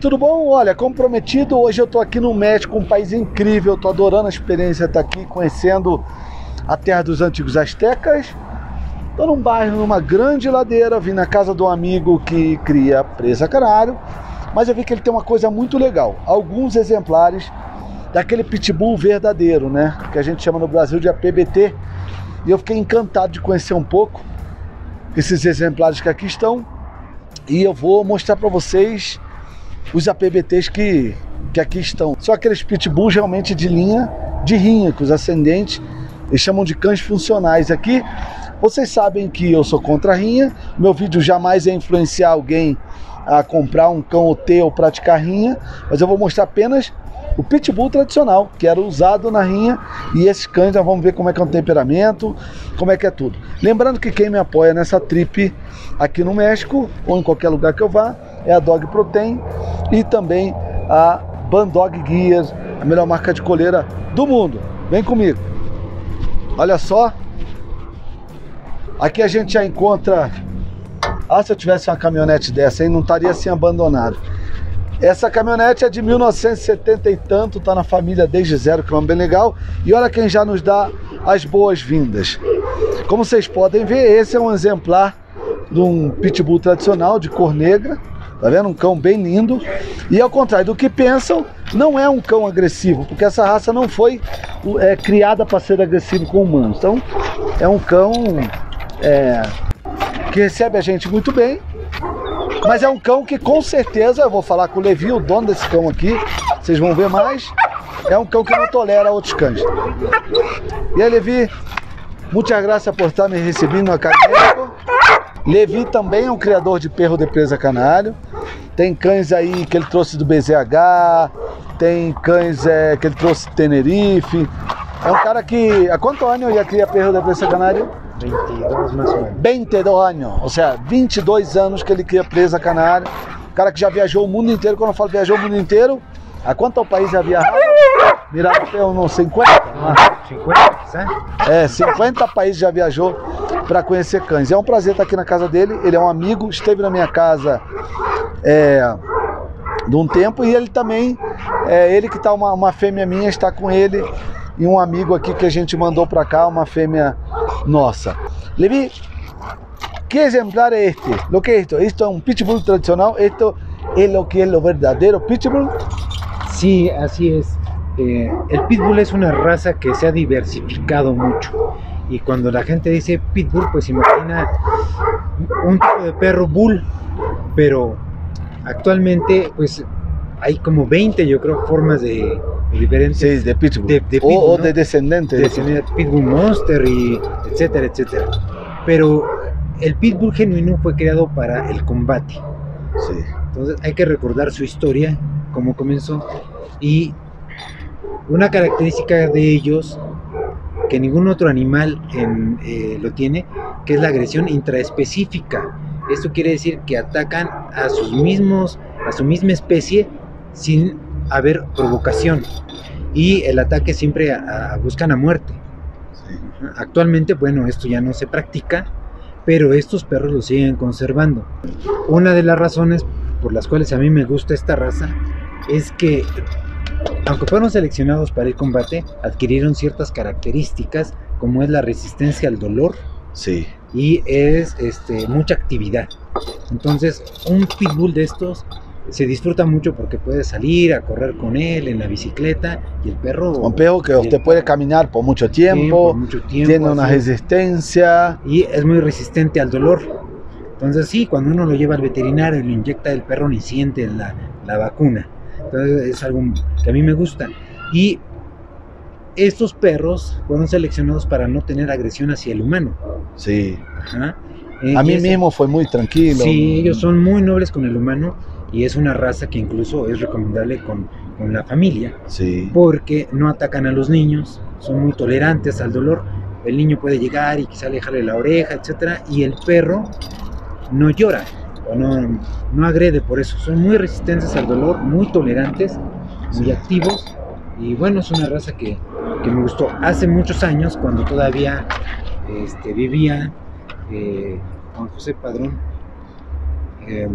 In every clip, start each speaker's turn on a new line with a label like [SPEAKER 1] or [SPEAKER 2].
[SPEAKER 1] Tudo bom? Olha, comprometido, hoje eu tô aqui no México, um país incrível, tô adorando a experiência estar aqui, conhecendo a terra dos antigos astecas. Tô num bairro, numa grande ladeira, vim na casa de um amigo que cria presa canário, mas eu vi que ele tem uma coisa muito legal, alguns exemplares daquele pitbull verdadeiro, né? Que a gente chama no Brasil de APBT. E eu fiquei encantado de conhecer um pouco esses exemplares que aqui estão. E eu vou mostrar para vocês os APBTs que, que aqui estão. São aqueles pitbulls realmente de linha de rinha, que os ascendentes eles chamam de cães funcionais aqui. Vocês sabem que eu sou contra a rinha, meu vídeo jamais é influenciar alguém a comprar um cão ou ter ou praticar rinha, mas eu vou mostrar apenas o pitbull tradicional, que era usado na rinha, e esses cães nós vamos ver como é que é o temperamento, como é que é tudo. Lembrando que quem me apoia nessa trip aqui no México, ou em qualquer lugar que eu vá, é a Dog Protein e também a Bandog Gear, a melhor marca de coleira do mundo. Vem comigo. Olha só. Aqui a gente já encontra. Ah, se eu tivesse uma caminhonete dessa aí, não estaria assim abandonado. Essa caminhonete é de 1970 e tanto, tá na família desde zero, que é bem legal. E olha quem já nos dá as boas-vindas. Como vocês podem ver, esse é um exemplar de um pitbull tradicional de cor negra. Tá vendo? Um cão bem lindo. E ao contrário do que pensam, não é um cão agressivo, porque essa raça não foi é, criada para ser agressivo com humanos. Então, é um cão é, que recebe a gente muito bem, mas é um cão que com certeza, eu vou falar com o Levi, o dono desse cão aqui, vocês vão ver mais, é um cão que não tolera outros cães. E aí, Levi, muitas graças por estar me recebendo no Acadêmico. Levi também é um criador de perro de presa canário. Tem cães aí que ele trouxe do BZH, tem cães é, que ele trouxe de Tenerife. É um cara que. Há quanto ano ia criar perro de presa canário?
[SPEAKER 2] 22 mais ou menos.
[SPEAKER 1] 22 anos, ou seja, 22 anos que ele cria presa canário. Cara que já viajou o mundo inteiro. Quando eu falo viajou o mundo inteiro, a quanto país já viajou? Mirado pelo não 50?
[SPEAKER 2] 50, certo?
[SPEAKER 1] É, 50 países já viajou para conhecer cães. É um prazer estar aqui na casa dele. Ele é um amigo, esteve na minha casa é, de um tempo e ele também, é, ele que está uma, uma fêmea minha, está com ele e um amigo aqui que a gente mandou para cá, uma fêmea nossa. Levi, que exemplar é este? Lo que é isto? Isto é um pitbull tradicional? Isto é lo que é o verdadeiro pitbull?
[SPEAKER 2] Sí, así es. Eh, el pitbull es una raza que se ha diversificado mucho. Y cuando la gente dice pitbull, pues imagina un tipo de perro bull. Pero actualmente, pues hay como 20, yo creo, formas de, de diferentes.
[SPEAKER 1] Sí, de pitbull.
[SPEAKER 2] De- de
[SPEAKER 1] o,
[SPEAKER 2] pitbull,
[SPEAKER 1] o
[SPEAKER 2] ¿no?
[SPEAKER 1] de descendente.
[SPEAKER 2] de pitbull monster y etcétera, etcétera. Pero el pitbull genuino fue creado para el combate.
[SPEAKER 1] Sí.
[SPEAKER 2] Entonces hay que recordar su historia, cómo comenzó. Y una característica de ellos, que ningún otro animal en, eh, lo tiene, que es la agresión intraespecífica. Esto quiere decir que atacan a sus mismos, a su misma especie sin haber provocación. Y el ataque siempre a- a- buscan a muerte.
[SPEAKER 1] sí.
[SPEAKER 2] Actualmente, bueno, esto ya no se practica, pero estos perros lo siguen conservando. Una de las razones por las cuales a mí me gusta esta raza es que, aunque fueron seleccionados para el combate, adquirieron ciertas características como es la resistencia al dolor
[SPEAKER 1] Sí.
[SPEAKER 2] y es este, mucha actividad. Entonces, un pitbull de estos se disfruta mucho porque puede salir a correr con él en la bicicleta y el perro
[SPEAKER 1] Un perro que usted puede caminar por mucho tiempo,
[SPEAKER 2] mucho tiempo,
[SPEAKER 1] tiene una
[SPEAKER 2] así es
[SPEAKER 1] resistencia.
[SPEAKER 2] y es muy resistente al dolor. Entonces sí, cuando uno lo lleva al veterinario y lo inyecta el perro ni siente la, la vacuna. Entonces es algo que a mí me gusta. Y estos perros fueron seleccionados para no tener agresión hacia el humano.
[SPEAKER 1] Sí.
[SPEAKER 2] Ajá. Eh,
[SPEAKER 1] A mí mismo fue muy tranquilo.
[SPEAKER 2] Sí, ellos son muy nobles con el humano y es una raza que incluso es recomendable con, con la familia
[SPEAKER 1] Sí.
[SPEAKER 2] porque no atacan a los niños, son muy tolerantes al dolor. El niño puede llegar y quizá alejarle la oreja, etcétera, y el perro no llora o no, no agrede por eso. Son muy resistentes al dolor, muy tolerantes, muy
[SPEAKER 1] Sí.
[SPEAKER 2] activos. Y bueno, es una raza que, que me gustó hace muchos años cuando todavía este, vivía eh, Juan José Padrón. eh,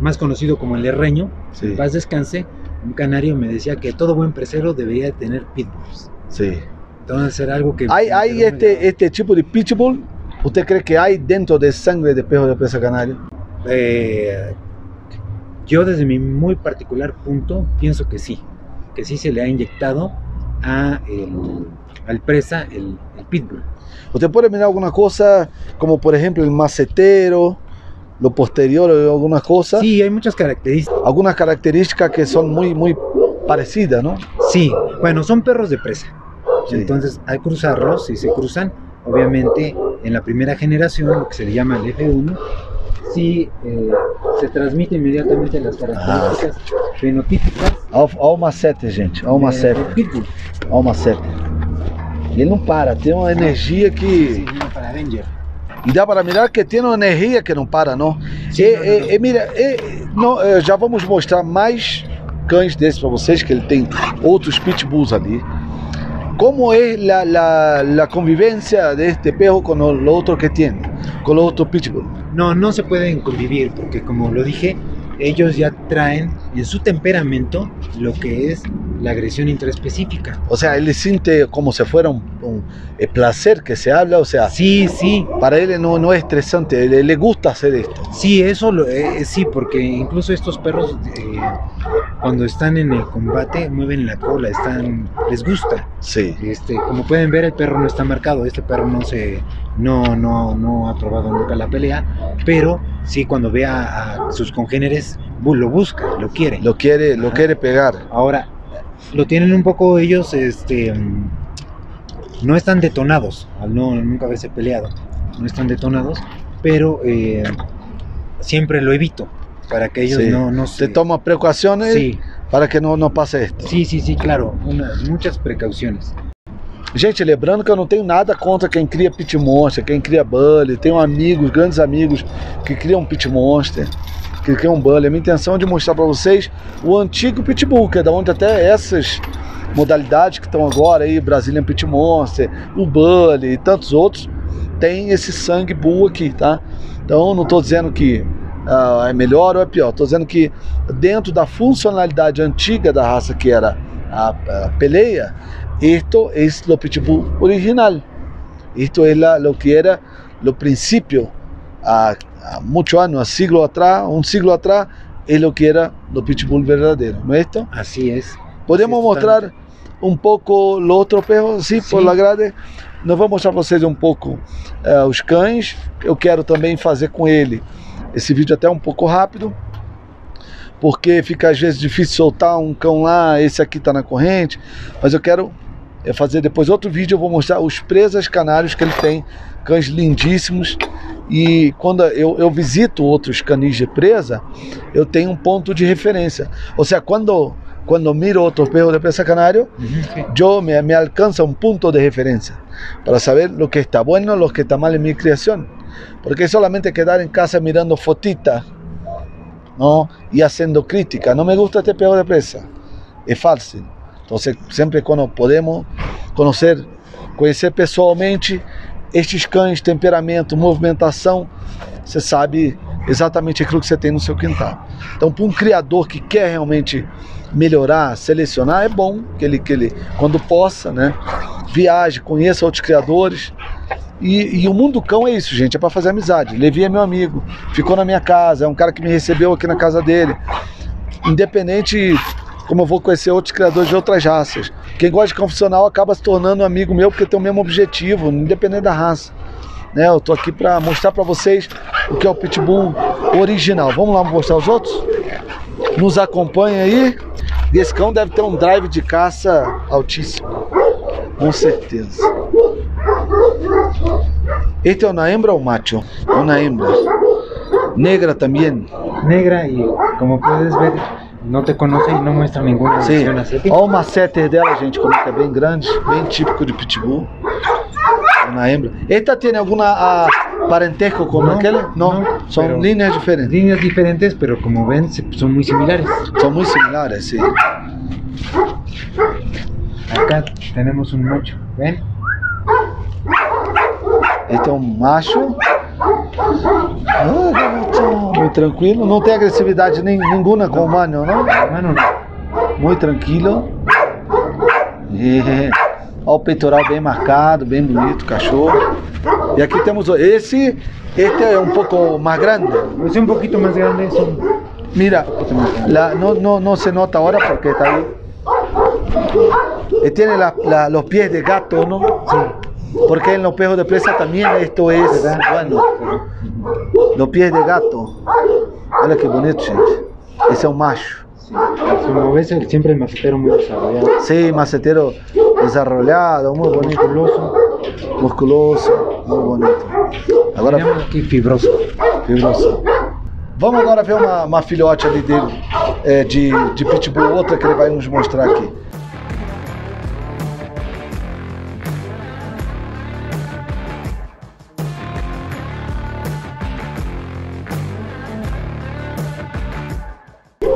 [SPEAKER 2] más conocido como el herreño,
[SPEAKER 1] Sí,
[SPEAKER 2] en paz descanse, un canario me decía que todo buen presero debería tener pitbulls.
[SPEAKER 1] sí.
[SPEAKER 2] Entonces era algo que...
[SPEAKER 1] Hay, hay este, este tipo de pitbull. ¿Usted cree que hay dentro de sangre de perro de presa canario?
[SPEAKER 2] Eh, yo desde mi muy particular punto pienso que sí, que sí se le ha inyectado a el- al presa el, el pitbull.
[SPEAKER 1] Usted puede mirar alguna cosa, como por ejemplo el macetero, lo posterior o algunas cosas,
[SPEAKER 2] Sí, hay muchas características.
[SPEAKER 1] algunas características que son muy, muy parecidas, ¿no?
[SPEAKER 2] Sí, bueno, son perros de presa.
[SPEAKER 1] Sí.
[SPEAKER 2] Entonces, al cruzarlos, si se cruzan, obviamente en la primera generación, lo que se le llama el F1, sí eh, se transmite inmediatamente las características fenotípicas
[SPEAKER 1] Olha o macete, gente. Olha o
[SPEAKER 2] de-
[SPEAKER 1] macete. Olha o macete. Ele não para, tem uma energia que.
[SPEAKER 2] para.
[SPEAKER 1] E dá para mirar que tem uma energia que não para, não.
[SPEAKER 2] Sí,
[SPEAKER 1] e,
[SPEAKER 2] no, no,
[SPEAKER 1] e- e mira, e- não, eh, já vamos mostrar mais cães desses para vocês, que ele tem outros pitbulls ali. Como é la, la, la convivência deste perro com o lo outro que tem, com o outro pitbull?
[SPEAKER 2] No, no se pueden convivir porque como lo dije, ellos ya traen en su temperamento lo que es la agresión intraespecífica.
[SPEAKER 1] O sea, ele sente como se fuera un, un- el placer que se habla, o sea,
[SPEAKER 2] Sí, sí,
[SPEAKER 1] para él no, no es estresante, le, le gusta hacer esto.
[SPEAKER 2] sí, eso lo, eh, sí, porque incluso estos perros eh, cuando están en el combate mueven la cola, están, les gusta.
[SPEAKER 1] Sí.
[SPEAKER 2] Este, como pueden ver, el perro no está marcado, este perro no se, no, no, no ha probado nunca la pelea, pero sí cuando ve a, a sus congéneres lo busca, lo quiere.
[SPEAKER 1] Lo quiere, lo quiere pegar.
[SPEAKER 2] Ahora, lo tienen un poco ellos, este, no están detonados, al no nunca haberse peleado, no están detonados, pero eh, siempre lo evito para que ellos
[SPEAKER 1] Sí.
[SPEAKER 2] no, no
[SPEAKER 1] Te
[SPEAKER 2] se...
[SPEAKER 1] toma precauciones
[SPEAKER 2] Sí,
[SPEAKER 1] para que não, não passe esto.
[SPEAKER 2] sí, sí, sí, claro, unas, muchas precauciones.
[SPEAKER 1] Gente, lembrando que eu não tenho nada contra quem cria pit monster, quem cria bully. Tenho amigos, grandes amigos que criam pit monster, que criam bully. A minha intenção é de mostrar para vocês o antigo pitbull, que é da onde até essas modalidades que estão agora aí, Brazilian Pit Monster, o bully e tantos outros, tem esse sangue bull aqui, tá? Então não estou dizendo que ah, é melhor ou é pior, estou dizendo que dentro da funcionalidade antiga da raça que era a, a peleia, esto es lo pitbull original. Esto es la- lo que era lo principio a, a muchos años, a siglo atrás, un siglo atrás, es lo que era lo pitbull verdadero, ¿no es esto?
[SPEAKER 2] Así es.
[SPEAKER 1] Podemos
[SPEAKER 2] Sí,
[SPEAKER 1] mostrar um pouco o outro perro, sim, por la grade. Nós vamos mostrar para vocês um pouco eh, os cães. Eu quero também fazer com ele esse vídeo até um pouco rápido, porque fica às vezes difícil soltar um cão lá, esse aqui está na corrente, mas eu quero eh, fazer depois outro vídeo, eu vou mostrar os presas canários que ele tem, cães lindíssimos. E quando eu, eu visito outros canis de presa, eu tenho um ponto de referência. Ou seja, quando, quando miro outro perro de presa canário,
[SPEAKER 2] sí.
[SPEAKER 1] yo me, me alcanza un punto de referencia para saber lo que está bueno, lo que está mal en mi creación. Porque solamente quedar en casa mirando fotitas ¿no? y haciendo crítica. No me gusta este perro de presa. Es fácil. Entonces, siempre cuando podemos conocer, conhecer pessoalmente estes cães, temperamento, movimentação, você sabe exatamente aquilo que você tem no seu quintal. Então, para um criador que quer realmente melhorar, selecionar, é bom que ele, que ele quando possa, né, viaje, conheça outros criadores. E, e o mundo do cão é isso, gente, é para fazer amizade. Levi é meu amigo, ficou na minha casa, é um cara que me recebeu aqui na casa dele. Independente como eu vou conhecer outros criadores de outras raças. Quem gosta de confissional acaba se tornando amigo meu porque tem o mesmo objetivo, independente da raça. Né, eu tô aqui para mostrar para vocês o que é o pitbull original. Vamos lá mostrar os outros? Nos acompanha aí. E esse cão deve ter um drive de caça altíssimo. Com certeza. Este é uma hembra ou macho? Uma hembra. Negra também.
[SPEAKER 2] Negra y como puedes ver, no te conoce y no muestra ninguna
[SPEAKER 1] Sim.
[SPEAKER 2] asiática.
[SPEAKER 1] Olha o maceter dela, gente, como que é bem grande, bem típico de pitbull. Uma hembra. Esta tem alguma ah, parentesco com
[SPEAKER 2] Não,
[SPEAKER 1] aquele? Não,
[SPEAKER 2] não,
[SPEAKER 1] são linhas diferentes.
[SPEAKER 2] Líneas diferentes, pero como ven, son muy similares.
[SPEAKER 1] São muito similares, sim.
[SPEAKER 2] Acá tenemos un macho, ¿ven?
[SPEAKER 1] Este é um macho. Ah, garotinho, muito tranquilo, não tem agressividade nenhuma com o mano, não?
[SPEAKER 2] Mano, no.
[SPEAKER 1] Muito tranquilo. É. Olha o peitoral bem marcado, bem bonito, cachorro. E aqui temos esse, este é um pouco mais grande.
[SPEAKER 2] Es un poquito más grande, son
[SPEAKER 1] Mira, la- no, no, no se nota ahora porque está ahí. Eh, tiene la- la- los pies de gato, ¿no? Porque en los pejos de presa también esto es, bueno, los pies de gato. Olha que bonito, gente. Ese es un macho.
[SPEAKER 2] Sí. El- siempre el macetero muy desarrollado.
[SPEAKER 1] Sí, macetero desarrollado, muy bonito,
[SPEAKER 2] Musculoso.
[SPEAKER 1] musculoso, muy bonito. Agora,
[SPEAKER 2] aquí fibroso.
[SPEAKER 1] fibroso. Vamos agora ver uma, uma filhote ali dele, é, de, de pitbull, outra que ele vai nos mostrar aqui.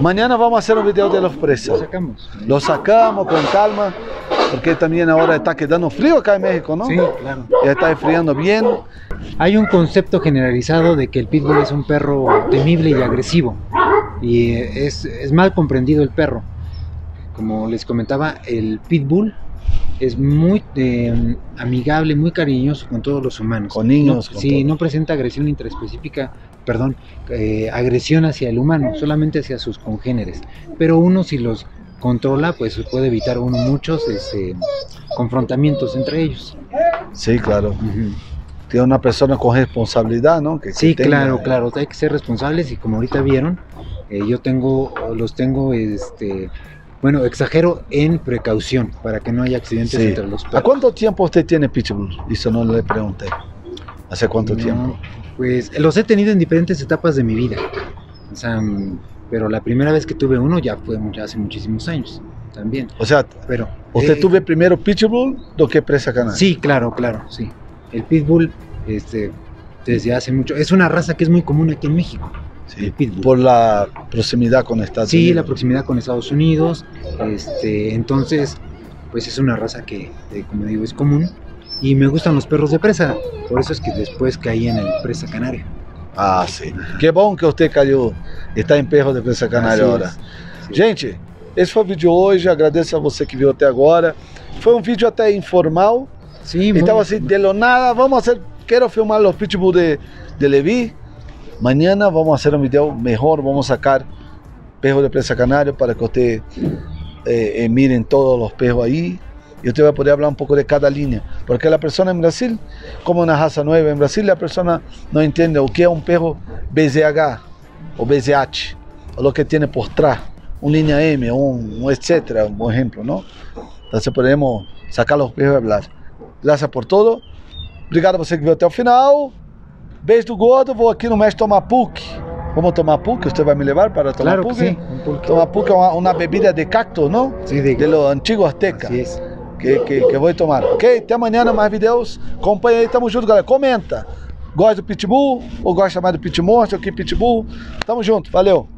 [SPEAKER 1] Mañana vamos a hacer un video de los
[SPEAKER 2] Lo
[SPEAKER 1] precios.
[SPEAKER 2] sacamos.
[SPEAKER 1] Lo sacamos con calma, porque también ahora está quedando frío acá en México, ¿no?
[SPEAKER 2] Sí, claro.
[SPEAKER 1] Ya está enfriando bien.
[SPEAKER 2] Hay un concepto generalizado de que el pitbull es un perro temible y agresivo. Y es, es mal comprendido el perro. Como les comentaba, el pitbull es muy eh, amigable, muy cariñoso con todos los humanos.
[SPEAKER 1] Con niños,
[SPEAKER 2] No,
[SPEAKER 1] con
[SPEAKER 2] sí,
[SPEAKER 1] todo.
[SPEAKER 2] no presenta agresión intraespecífica, perdón, eh, agresión hacia el humano, solamente hacia sus congéneres. Pero uno si los controla, pues puede evitar uno muchos este, confrontamientos entre ellos.
[SPEAKER 1] Sí, claro. Tiene una persona con responsabilidad, ¿no? Que- que
[SPEAKER 2] Sí,
[SPEAKER 1] tenga-
[SPEAKER 2] claro, claro, hay que ser responsables y como ahorita vieron, eh, yo tengo, los tengo, este, bueno, exagero en precaución para que no haya accidentes
[SPEAKER 1] Sí.
[SPEAKER 2] entre los
[SPEAKER 1] ¿A
[SPEAKER 2] perros.
[SPEAKER 1] cuánto tiempo usted tiene Pitbull? Eso no le pregunté. ¿Hace cuánto
[SPEAKER 2] No,
[SPEAKER 1] tiempo?
[SPEAKER 2] Pues los he tenido en diferentes etapas de mi vida, o sea, mm, pero la primera vez que tuve uno ya fue ya hace muchísimos años también,
[SPEAKER 1] O sea,
[SPEAKER 2] pero...
[SPEAKER 1] usted
[SPEAKER 2] eh,
[SPEAKER 1] tuve primero Pitbull do que Presa Canal.
[SPEAKER 2] Sí, claro, claro, sí. El pitbull, este, desde hace mucho, es una raza que es muy común aquí en México.
[SPEAKER 1] Sí,
[SPEAKER 2] el pitbull.
[SPEAKER 1] Por la proximidad con Estados
[SPEAKER 2] Sí,
[SPEAKER 1] Unidos.
[SPEAKER 2] la proximidad con Estados Unidos, este, entonces, pues es una raza que, eh, como digo, es común y me gustan los perros de presa, por eso es que después caí en el presa canario.
[SPEAKER 1] Ah, sim. Que bom que você caiu está em perro de Presa Canário
[SPEAKER 2] Así
[SPEAKER 1] agora.
[SPEAKER 2] sí.
[SPEAKER 1] Gente, esse foi o vídeo de hoje. Agradeço a você que viu até agora. Foi um vídeo até informal.
[SPEAKER 2] Sí, muy-
[SPEAKER 1] Então, assim, de lo nada, vamos fazer. Quero filmar os pitbull de, de Levi. Mañana vamos fazer um vídeo melhor. Vamos sacar perro de presa canário para que você eh, eh, miren todos os perros aí. E você vai poder falar um pouco de cada linha. Porque a pessoa em Brasil, como na raça nova em Brasil, a pessoa não entende o que é um perro BZH ou BZH, o que tem por trás, um linha M, um, um etc. Um exemplo, não? Então podemos sacar os perros e falar. Graças por tudo. Obrigado a você que viu até o final. Beijo do gordo. Vou aqui no Mestre tomar PUC. Vamos tomar PUC? Você vai me levar para tomar
[SPEAKER 2] Claro que
[SPEAKER 1] PUC?
[SPEAKER 2] sí, un pulque.
[SPEAKER 1] Tomar PUC é uma, uma bebida de cacto, não?
[SPEAKER 2] Sí, de,
[SPEAKER 1] De lo antigo azteca.
[SPEAKER 2] así es.
[SPEAKER 1] Que, que, que vou tomar. Ok? Até amanhã, mais vídeos. Acompanha aí, tamo junto, galera. Comenta. Gosta do Pitbull ou gosta mais do Pitmonster ou que Pitbull? Tamo junto, valeu.